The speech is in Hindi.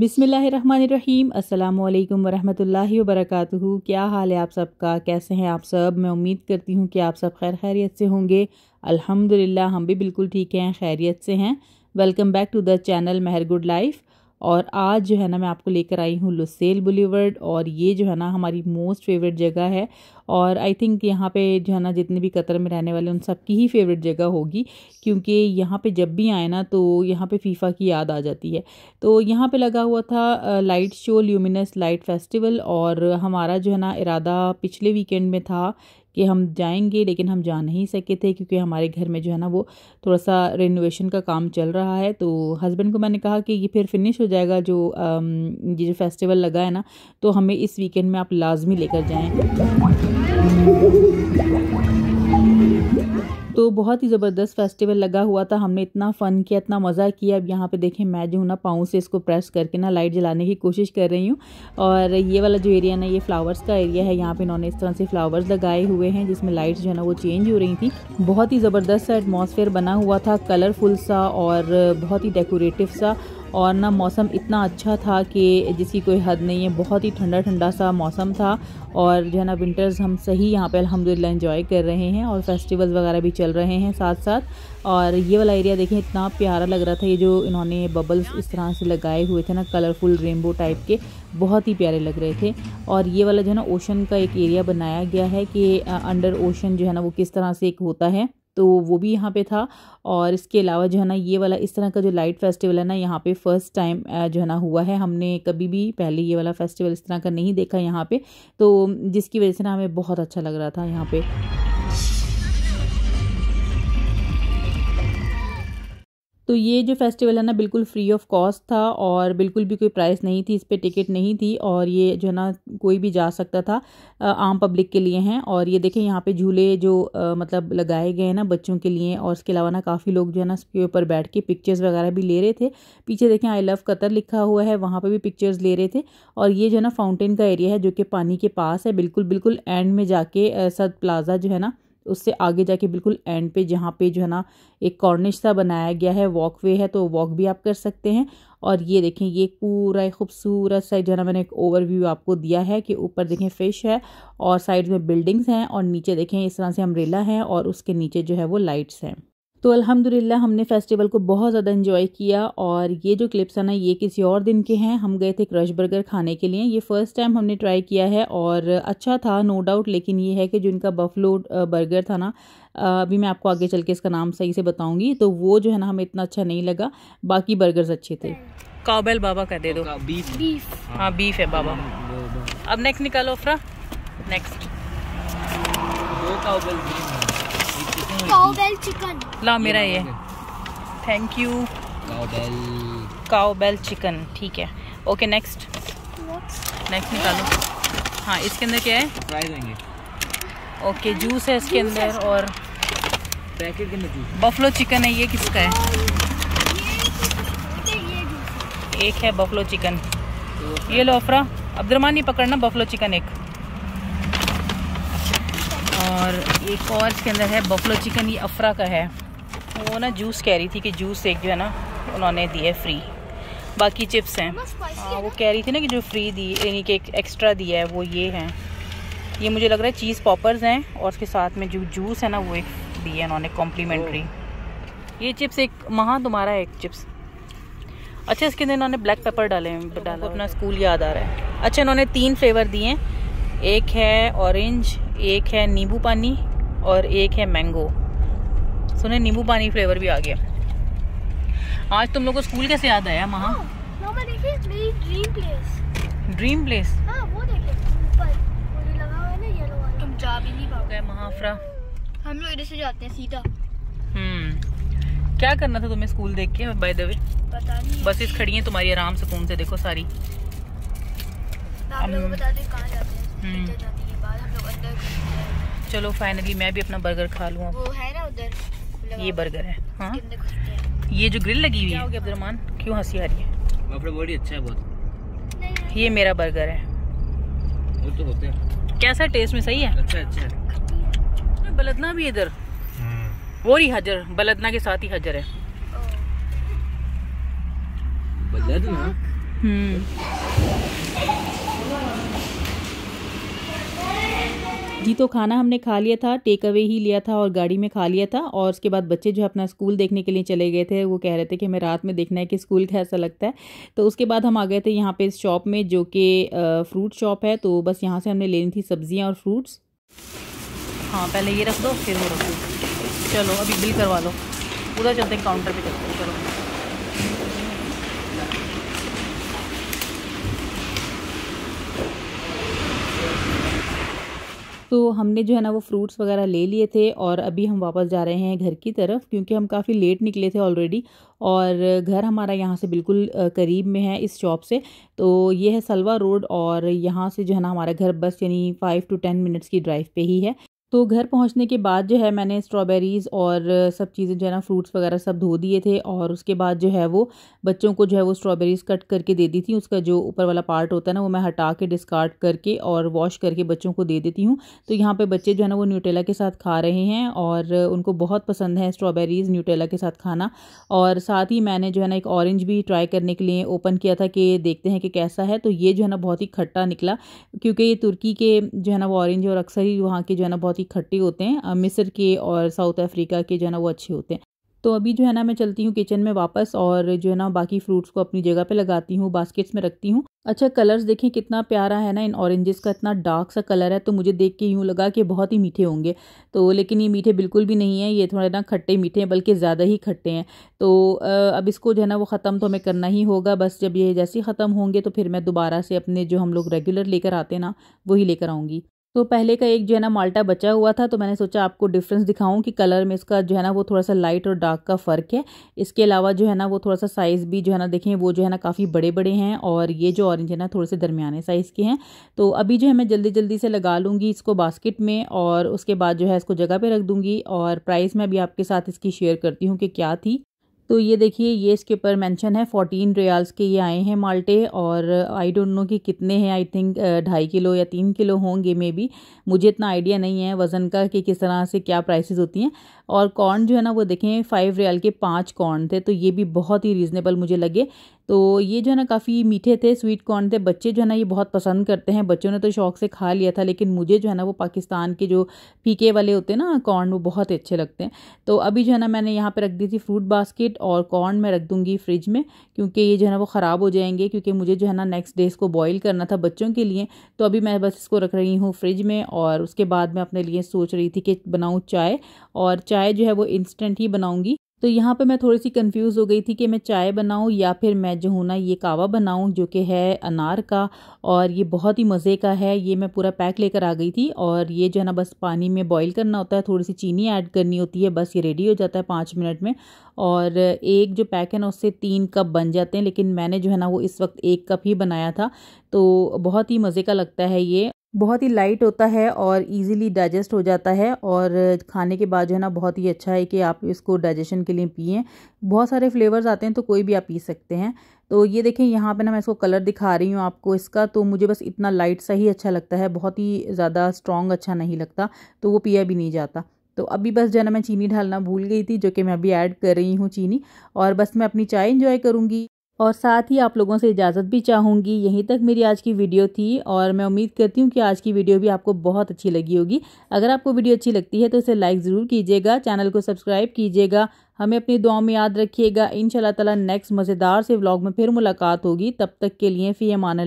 बिसमीम अल्लाम वरहमतुल्लाहि वर्कू क्या हाल है आप सबका? कैसे हैं आप सब? मैं उम्मीद करती हूँ कि आप सब खैर खैरियत से होंगे। अल्हम्दुलिल्लाह, हम भी बिल्कुल ठीक हैं, खैरियत से हैं। Welcome back to the channel Mehar good life और आज जो है ना मैं आपको लेकर आई हूँ लुसेल बुलीवर्ड और ये जो है ना हमारी मोस्ट फेवरेट जगह है और आई थिंक यहाँ पे जो है ना जितने भी कतर में रहने वाले उन सब की ही फेवरेट जगह होगी क्योंकि यहाँ पे जब भी आए ना तो यहाँ पे फीफा की याद आ जाती है। तो यहाँ पे लगा हुआ था light show luminous light festival और हमारा जो है ना इरादा पिछले वीकेंड में था कि हम जाएँगे, लेकिन हम जा नहीं सके थे क्योंकि हमारे घर में जो है ना वो थोड़ा सा रेनोवेशन का काम चल रहा है। तो हस्बैंड को मैंने कहा कि ये फिर फिनिश हो जाएगा जो ये जो फेस्टिवल लगा है ना तो हमें इस वीकेंड में आप लाजमी लेकर जाएँ। तो बहुत ही ज़बरदस्त फेस्टिवल लगा हुआ था। हमने इतना फ़न किया, इतना मज़ा किया। अब यहाँ पे देखें, मैं जो हूँ ना, पाँव से इसको प्रेस करके ना लाइट जलाने की कोशिश कर रही हूँ। और ये वाला जो एरिया ना, ये फ्लावर्स का एरिया है। यहाँ पे इन्होंने इस तरह से फ्लावर्स लगाए हुए हैं, जिसमें लाइट्स जो है ना, वो चेंज हो रही थी। बहुत ही ज़बरदस्त सा एटमोसफेयर बना हुआ था कलरफुल सा और बहुत ही डेकोरेटिव सा। और ना मौसम इतना अच्छा था कि जिसकी कोई हद नहीं है। बहुत ही ठंडा ठंडा सा मौसम था और जो है ना विंटर्स हम सही यहाँ पे अलहमदिल्ला एंजॉय कर रहे हैं और फेस्टिवल्स वगैरह भी चल रहे हैं साथ साथ और ये वाला एरिया देखें, इतना प्यारा लग रहा था ये जो इन्होंने बबल्स इस तरह से लगाए हुए थे ना कलरफुल रेनबो टाइप के, बहुत ही प्यारे लग रहे थे। और ये वाला जो है ना ओशन का एक एरिया बनाया गया है कि अंडर ओशन जो है ना, वो किस तरह से एक होता है। तो वो भी यहाँ पे था। और इसके अलावा जो है ना, ये वाला इस तरह का जो लाइट फेस्टिवल है ना, यहाँ पे फ़र्स्ट टाइम जो है ना हुआ है। हमने कभी भी पहले ये वाला फेस्टिवल इस तरह का नहीं देखा यहाँ पे। तो जिसकी वजह से ना हमें बहुत अच्छा लग रहा था यहाँ पे। तो ये जो फेस्टिवल है ना बिल्कुल फ्री ऑफ़ कॉस्ट था और बिल्कुल भी कोई प्राइस नहीं थी इस पर टिकट नहीं थी और ये जो है ना कोई भी जा सकता था आम पब्लिक के लिए हैं और ये देखें यहाँ पे झूले जो आ, मतलब लगाए गए हैं ना बच्चों के लिए और इसके अलावा ना काफ़ी लोग जो है ना इसके ऊपर बैठ के पिक्चर्स वगैरह भी ले रहे थे। पीछे देखें आई लव कतर लिखा हुआ है वहाँ पर भी पिक्चर्स ले रहे थे और ये जो है ना फाउंटेन का एरिया है जो कि पानी के पास है बिल्कुल बिल्कुल एंड में जाके सद प्लाजा जो है ना उससे आगे जाके बिल्कुल एंड पे, जहाँ पे जो है ना, एक कॉर्निश सा बनाया गया है वॉक वे है तो वॉक भी आप कर सकते हैं। और ये देखें, ये पूरा खूबसूरत सा, जो है ना, मैंने एक ओवरव्यू आपको दिया है कि ऊपर देखें फ़िश है और साइड में बिल्डिंग्स हैं और नीचे देखें इस तरह से अम्ब्रेला है और उसके नीचे जो है वो लाइट्स हैं। तो अल्हम्दुलिल्लाह हमने फेस्टिवल को बहुत ज़्यादा इन्जॉय किया और ये जो क्लिप्स है ना ये किसी और दिन के हैं। हम गए थे क्रश बर्गर खाने के लिए। ये फ़र्स्ट टाइम हमने ट्राई किया है और अच्छा था नो डाउट लेकिन ये है कि जो इनका बफलो बर्गर था ना अभी मैं आपको आगे चल के इसका नाम सही से बताऊँगी। तो वो जो है ना हमें इतना अच्छा नहीं लगा। बाकी बर्गर्स अच्छे थे। काबल बाबा का दे दो। बीफ बीफ हाँ। बीफ है बाबा। अब नेक्स्ट निकालो फ्रा नेक्स्ट काउबेल चिकन ला मेरा ये। थैंक यू काउबेल चिकन ठीक है। ओके नेक्स्ट नेक्स्ट निकालो। हाँ इसके अंदर क्या है? फ्राई देंगे। ओके जूस है इसके अंदर और पैकेट के अंदर जूस बफलो चिकन है ये किसका है? एक है बफलो चिकन ये लो अफरा अब्दुलरमान नहीं पकड़ना बफलो चिकन एक। और एक और इसके अंदर है बफलो चिकन ये अफरा का है। वो ना जूस कह रही थी कि जूस एक जो है ना उन्होंने दी है फ्री बाकी चिप्स हैं। हाँ वो कह रही थी ना कि जो फ्री दी यानी कि एक एक्स्ट्रा दिया है वो ये हैं। ये मुझे लग रहा है चीज़ पॉपर्स हैं और उसके साथ में जो जूस है ना वो एक दिए उन्होंने कॉम्प्लीमेंट्री ये चिप्स एक महा तुम्हारा है एक चिप्स अच्छा इसके अंदर इन्होंने ब्लैक पेपर डाले डाला अपना स्कूल याद आ रहा है। अच्छा इन्होंने तीन फ्लेवर दिए हैं। एक है ऑरेंज एक है नींबू पानी और एक है मैंगो सुने नींबू पानी फ्लेवर भी आ गया. आज तुम लोग को स्कूल कैसे याद आया महा ड्रीम प्लेस ड्रीम प्लेस तुम जा भी नहीं पाओगे महाफ्रा. हम लोग इधर से जाते हैं सीधा. हम्म. क्या करना था तुम्हें स्कूल देख के बाय द वे पता नहीं बसेस खड़ी हैं तुम्हारी आराम सुकून से देखो सारी. आप लोगों बता दें कहाँ जाते हैं। चलो फाइनली मैं भी अपना बर्गर खा लूँ वो है ना उधर ये बर्गर है। हाँ। ये जो ग्रिल लगी हुई है। अब्दुलरमान क्यों हँसी आ रही है? बॉडी अच्छा है बहुत। ये मेरा बर्गर है। वो तो होते हैं। कैसा टेस्ट में? सही है? अच्छा अच्छा है। बलदना भी इधर। हम्म। वो ही हजर बलदना के साथ ही हजर है। बलदना? जी तो खाना हमने खा लिया था टेक अवे ही लिया था और गाड़ी में खा लिया था और उसके बाद बच्चे जो है अपना स्कूल देखने के लिए चले गए थे, वो कह रहे थे कि हमें रात में देखना है कि स्कूल कैसा लगता है। तो उसके बाद हम आ गए थे यहाँ पे इस शॉप में जो कि फ्रूट शॉप है तो बस यहाँ से हमने लेनी थी सब्ज़ियाँ और फ्रूट्स हाँ पहले ये रख दो, फिर वो रख दो। चलो, अभी बिल करवा लो उधर चलते काउंटर पर चलते चलो। तो हमने जो है ना वो फ्रूट्स वगैरह ले लिए थे और अभी हम वापस जा रहे हैं घर की तरफ़ क्योंकि हम काफ़ी लेट निकले थे ऑलरेडी और घर हमारा यहाँ से बिल्कुल करीब में है इस शॉप से। तो ये है सलवा रोड और यहाँ से जो है ना हमारा घर बस यानी फ़ाइव टू टेन मिनट्स की ड्राइव पे ही है। तो घर पहुँचने के बाद जो है मैंने स्ट्रॉबेरीज़ और सब चीज़ें जो है ना फ्रूट्स वगैरह सब धो दिए थे और उसके बाद जो है वो बच्चों को जो है वो स्ट्रॉबेरीज़ कट करके दे दी थी। उसका जो ऊपर वाला पार्ट होता है ना वो मैं हटा के डिस्कार्ड करके और वॉश करके बच्चों को दे देती हूँ। तो यहाँ पर बच्चे जो है ना वो न्यूटेला के साथ खा रहे हैं और उनको बहुत पसंद है स्ट्रॉबेरीज़ न्यूटेला के साथ खाना। और साथ ही मैंने जो है ना एक ऑरेंज भी ट्राई करने के लिए ओपन किया था कि देखते हैं कि कैसा है। तो ये जो है ना बहुत ही खट्टा निकला क्योंकि ये तुर्की के जो है ना वो ऑरेंज और अक्सर ही वहाँ के जो है ना बहुत ही खट्टी होते हैं मिस्र के और साउथ अफ्रीका के जो है ना वो अच्छे होते हैं। तो अभी जो है ना मैं चलती हूँ किचन में वापस और जो है ना बाकी फ्रूट्स को अपनी जगह पे लगाती हूँ, बास्केट्स में रखती हूँ। अच्छा कलर्स देखें कितना प्यारा है ना इन ऑरेंजेस का, इतना डार्क सा कलर है तो मुझे देख के यूँ लगा कि बहुत ही मीठे होंगे। तो लेकिन ये मीठे बिल्कुल भी नहीं है, ये थोड़े ना खट्टे मीठे हैं बल्कि ज़्यादा ही खट्टे हैं। तो अब इसको जो है ना वो ख़त्म तो हमें करना ही होगा, बस जब ये जैसे ही ख़त्म होंगे तो फिर मैं दोबारा से अपने जो हम लोग रेगुलर लेकर आते हैं ना, वही लेकर आऊँगी। तो पहले का एक जो है ना माल्टा बचा हुआ था तो मैंने सोचा आपको डिफरेंस दिखाऊँ कि कलर में इसका जो है ना वो थोड़ा सा लाइट और डार्क का फ़र्क है। इसके अलावा जो है ना वो थोड़ा सा साइज़ भी जो है ना देखें, वो जो है ना काफ़ी बड़े बड़े हैं और ये जो ऑरेंज है ना थोड़े से दरमियाने साइज़ के हैं। तो अभी जो है मैं जल्दी जल्दी से लगा लूँगी इसको बास्केट में और उसके बाद जो है इसको जगह पर रख दूँगी और प्राइस मैं अभी आपके साथ इसकी शेयर करती हूँ कि क्या थी। तो ये देखिए, ये इसके ऊपर मेंशन है फोर्टीन रियाल्स के ये आए हैं माल्टे और आई डोंट नो कि कितने हैं आई थिंक ढाई किलो या तीन किलो होंगे मे बी मुझे इतना आइडिया नहीं है वज़न का कि किस तरह से क्या प्राइसेस होती हैं। और कॉर्न जो है ना, वो देखें फाइव रियाल के पाँच कॉर्न थे तो ये भी बहुत ही रीज़नेबल मुझे लगे। तो ये जो है ना काफ़ी मीठे थे स्वीट कॉर्न थे। बच्चे जो है ना ये बहुत पसंद करते हैं। बच्चों ने तो शौक से खा लिया था, लेकिन मुझे जो है ना वो पाकिस्तान के जो फीके वाले होते हैं ना कॉर्न वो बहुत अच्छे लगते हैं। तो अभी जो है ना मैंने यहाँ पर रख दी थी फ्रूट बास्केट और कॉर्न मैं रख दूँगी फ्रिज में, क्योंकि ये जो है ना वो ख़राब हो जाएँगे, क्योंकि मुझे जो है ना नेक्स्ट डे इसको बॉयल करना था बच्चों के लिए। तो अभी मैं बस इसको रख रही हूँ फ्रिज में और उसके बाद मैं अपने लिए सोच रही थी कि बनाऊँ चाय और चाय जो है वो इंस्टेंट ही बनाऊँगी। तो यहाँ पे मैं थोड़ी सी कंफ्यूज हो गई थी कि मैं चाय बनाऊँ या फिर मैं जो हूँ ना, ये कावा बनाऊँ, जो कि है अनार का, और ये बहुत ही मज़े का है। ये मैं पूरा पैक लेकर आ गई थी और ये जो है ना, बस पानी में बॉईल करना होता है थोड़ी सी चीनी ऐड करनी होती है, बस ये रेडी हो जाता है पाँच मिनट में। और एक जो पैक है ना, उससे तीन कप बन जाते हैं, लेकिन मैंने जो है ना, वो इस वक्त एक कप ही बनाया था। तो बहुत ही मज़े का लगता है ये। बहुत ही लाइट होता है और इजीली डाइजेस्ट हो जाता है और खाने के बाद जो है ना बहुत ही अच्छा है कि आप इसको डाइजेशन के लिए पिए। बहुत सारे फ्लेवर्स आते हैं तो कोई भी आप पी सकते हैं। तो ये देखें, यहाँ पे ना मैं इसको कलर दिखा रही हूँ आपको। इसका तो मुझे बस इतना लाइट सा ही अच्छा लगता है, बहुत ही ज़्यादा स्ट्रॉन्ग अच्छा नहीं लगता तो वो पिया भी नहीं जाता। तो अभी बस जो है ना मैं चीनी ढालना भूल गई थी, जो कि मैं अभी ऐड कर रही हूँ चीनी और बस मैं अपनी चाय इंजॉय करूँगी। और साथ ही आप लोगों से इजाज़त भी चाहूँगी। यहीं तक मेरी आज की वीडियो थी और मैं उम्मीद करती हूँ कि आज की वीडियो भी आपको बहुत अच्छी लगी होगी। अगर आपको वीडियो अच्छी लगती है तो इसे लाइक ज़रूर कीजिएगा, चैनल को सब्सक्राइब कीजिएगा, हमें अपनी दुआ में याद रखिएगा। इन ताला नेक्स्ट मज़ेदार से व्लॉग में फिर मुलाकात होगी। तब तक के लिए फ़ी अमान